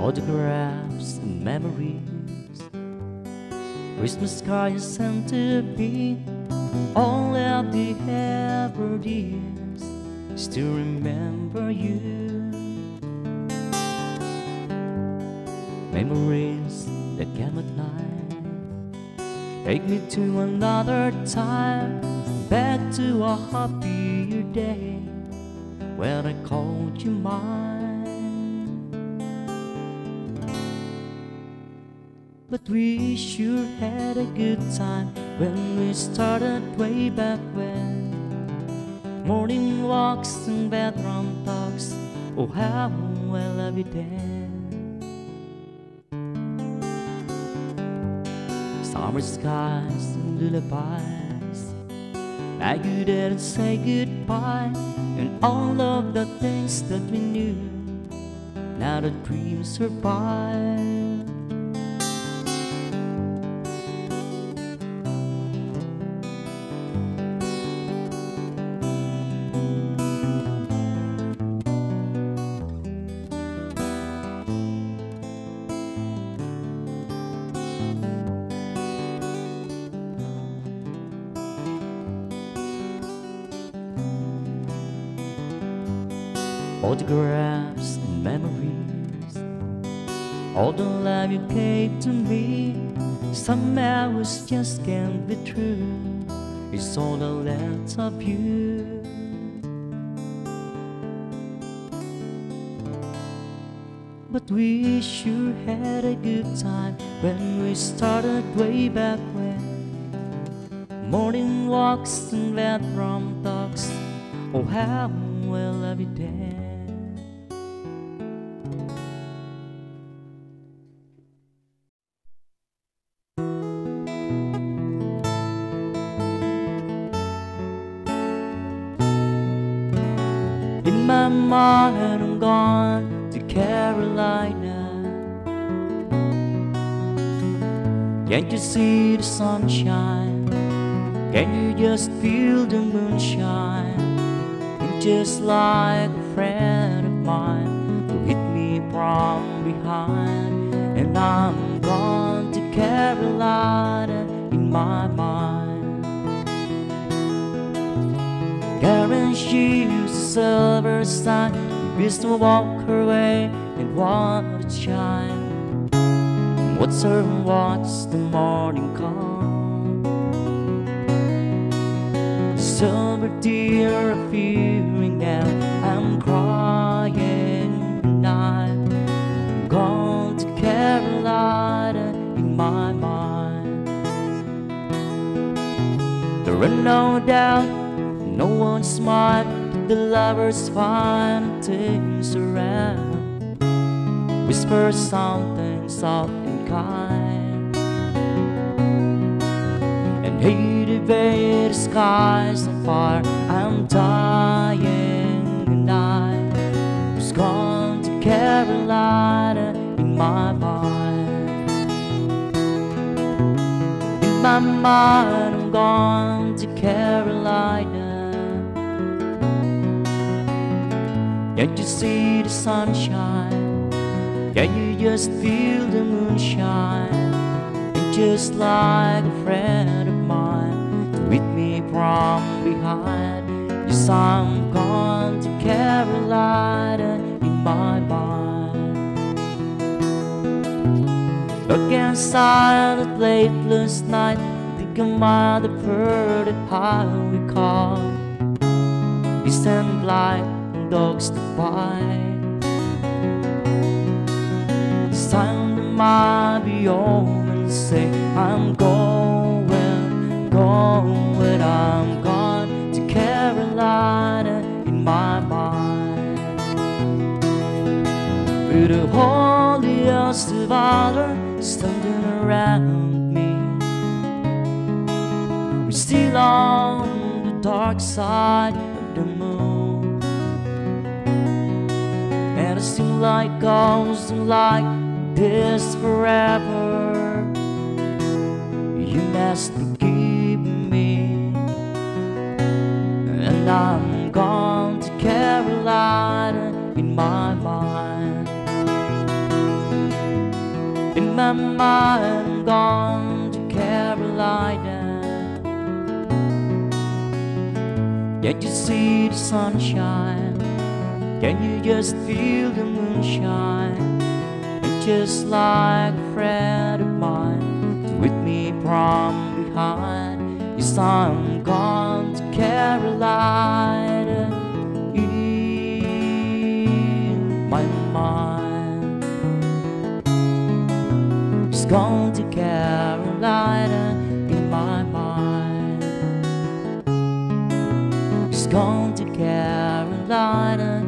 Photographs and memories. Christmas cards sent to me All of the ever years. Still remember you. Memories that came at night. Take me to another time. Back to a happier day. When I called you mine But we sure had a good time when we started way back when. Morning walks and bedroom talks, oh how I love you then. Summer skies and lullabies, now you didn't say goodbye, and all of the things that we knew, now the dreams are by. Photographs and memories. All the love you gave to me, somehow it just can't be true. It's all left of you. But we sure had a good time when we started way back when. Morning walks and bedroom talks, oh how I love you then. My mind, I'm gone to Carolina. Can't you see the sunshine? Can you just feel the moonshine? And just like a friend of mine who hit me from behind, and I'm gone to Carolina in my mind. Karen, she silver sign. Used to walk her way and watch it shine. What's her watch the morning come? Silver deer appearing now. I'm crying and I'm gone to Carolina in my mind. There ain't no doubt no one's smart, the lovers find things around. Whisper something soft and kind. And hey, the the sky's on fire. I'm dying, I was gone to Carolina in my mind. In my mind, I'm gone to Carolina. Can't you see the sunshine? Can you just feel the moonshine? And just like a friend of mine to hit me from behind. Yes, I'm gone to Carolina in my mind. Against silent late last night, think about the bird that how we call. Distant light dogs to bite. Sound of my be home and say, I'm going, going, I'm gone to Carolina in my mind. With holy host of honor standing around me. We're still on the dark side Like goes like this forever. You must forgive me. And I'm gone to Carolina in my mind. In my mind, gone to Carolina. Can't you see the sunshine? Can you just feel the moonshine? It's just like a friend of mine, with me from behind. It's time I'm gone to Carolina in my mind. Just gone to Carolina in my mind. Just gone to Carolina.